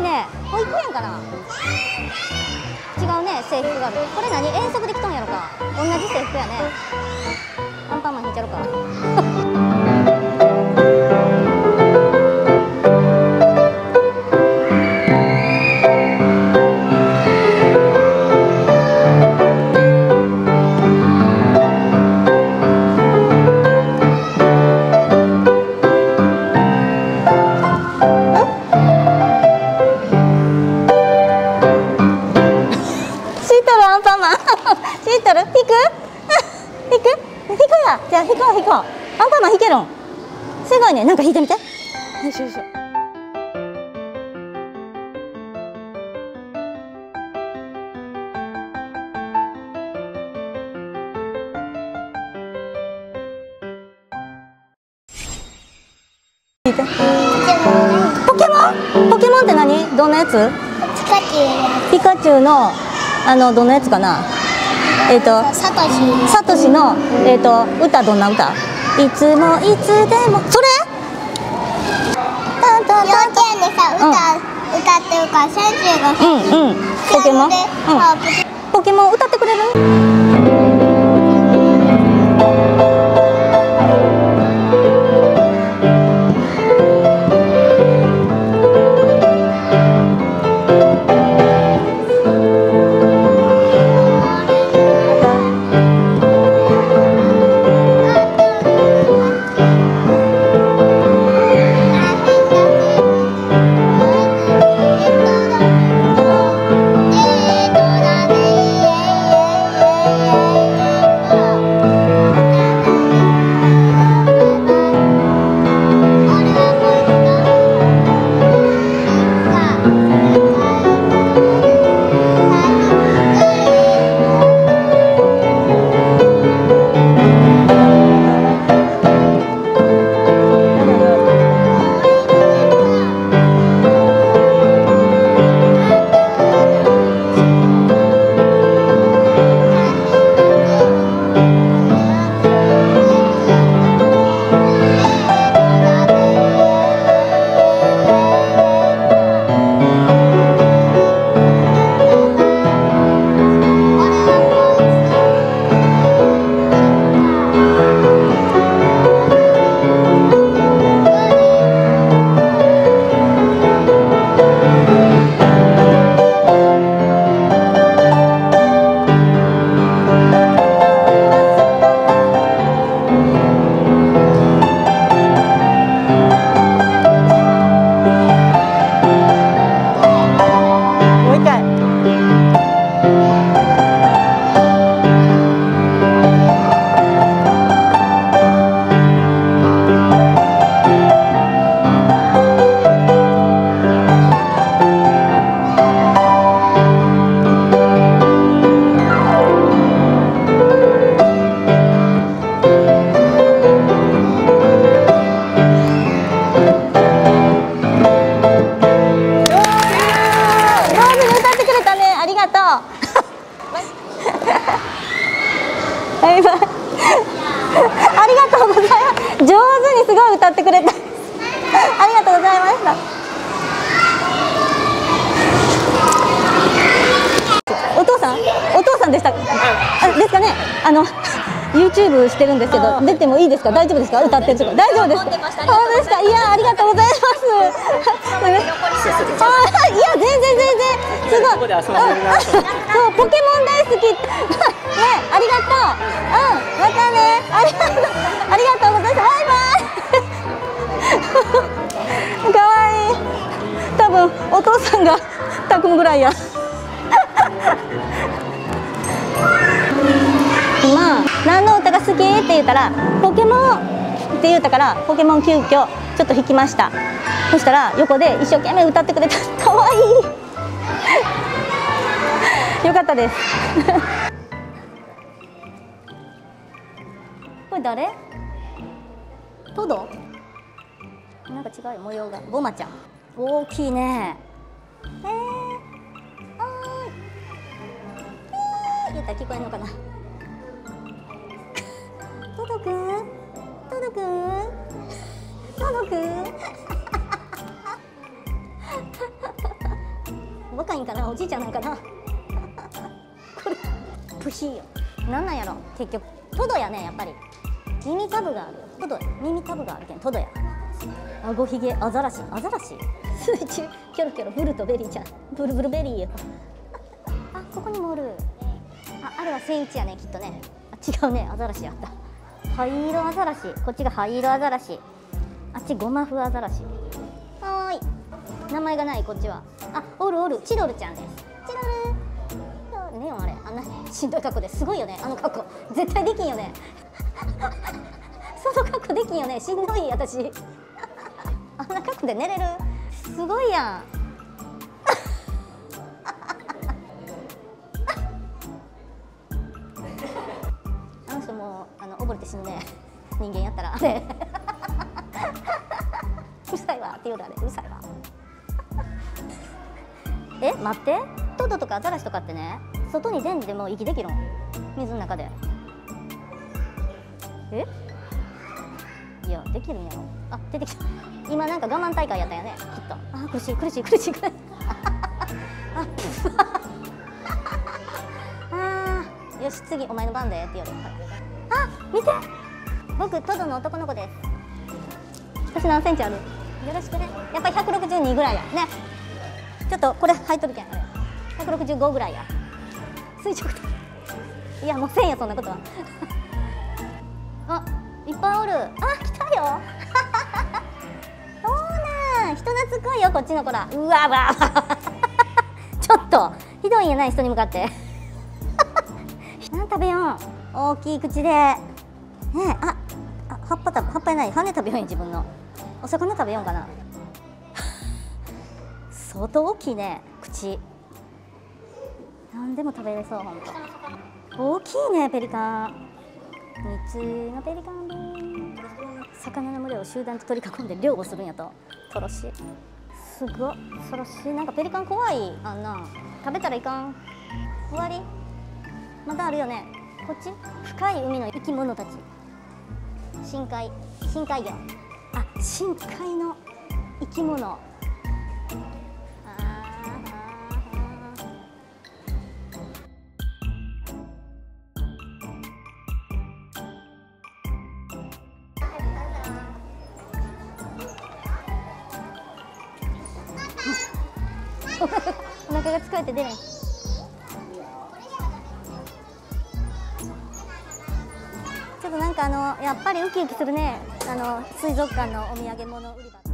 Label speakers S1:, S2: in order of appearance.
S1: いね。保育園かな？違うね制服がある。これ何？遠足できとんやろか。同じ制服やね。アンパンマン引いちゃうか。すごいね。なんか引いてみて。よいしょよいしょ。ポケモン。ポケモン？って何？どんなやつ？
S2: ピカチュウや
S1: ピカチュウのあのどんなやつかな？えっ、と
S2: サトシ。
S1: サトシのえっ、と歌どんな歌？いつもいつでも。それ？タンタン
S2: 幼稚園でさ歌、歌ってるから先生が
S1: うんうん。ポケモン、うん、ポケモン歌ってくれる？バイバイありがとうございます。上手にすごい歌ってくれた。ありがとうございました。お父さん？お父さんでした。あですかね。あの YouTube してるんですけど出てもいいですか？大丈夫ですか？歌ってるとこ。大丈夫ですか？本当です。かい。やありがとうございます。あいや全然全然。すごい。あそうポケモン大好き。ねありがとう。うん。またね。ありがとう。ありがとうございます。バイバイ。かわいい。多分お父さんがたくむぐらいや好きって言ったらポケモンって言ったからポケモン急遽ちょっと弾きました。そしたら横で一生懸命歌ってくれた。かわいい。よかったです。これ誰？トド？なんか違う模様が。ボマちゃん。大きいね。えー、はーい。言ったら聞こえんのかな。トドく？んトドく？んトドくんんかな？おじいちゃんなんかな？これプヒーよ。なんなんやろ？結局トドやねやっぱり。耳たぶがある。トド耳たぶがあるけんトドや。あごひげアザラシ。アザラシ？水 中キョロキョロブルとベリーちゃんブルブルベリーよ。あここにもおる。ああれはセイウチやねきっとね。あ違うね。アザラシやった灰色アザラシ。こっちが灰色アザラシ。あっちゴマフアザラシ。はーい。名前がないこっちは。あおるおる。チロルちゃんです。チロル。ねえあれ。あんなしんどい格好で。すごいよね。あの格好。絶対できんよね。その格好できんよね。しんどい私。あんな格好で寝れる？すごいやん。あの溺れて死ぬね。人間やったら。あ れうるさいわ。って言うのあれうるさいわ。え待って。トドとかアザラシとかってね外に出んでも息できるん？水の中で。え？いやできるんやろ。あ出てきた。今なんか我慢大会やったよねきっと。あ苦しい苦しい苦しい。苦しいあ よし次お前の番でって言われるあ見て。僕トドの男の子です。私何センチある？よろしくね。やっぱり162ぐらいや。ね。ちょっとこれ入っとるけんあれ。165ぐらいや。垂直的いやもうせんよそんなことは。あいっぱいおる。あ来たよ。そうなん。人懐っこいよこっちの子ら。うわわ ちょっと。ひどいんやない人に向かって。何食べよう。大きい口で。ねえああ葉っぱ食べ葉っぱない。羽食べようよ自分の。お魚食べようかな。相当大きいね口。何でも食べれそうほんと。大きいねペリカン。三つのペリカンで魚の群れを集団と取り囲んで漁をするんやと。トロシ。すごっ恐ろしいなんかペリカン怖い。あんな。食べたらいかん。終わり。まだあるよね。こっち？深い海の生き物たち。深海。深海魚。あ深海の生き物。お腹が疲れて出ないなんかあのやっぱりウキウキするね。あの水族館のお土産物売り場。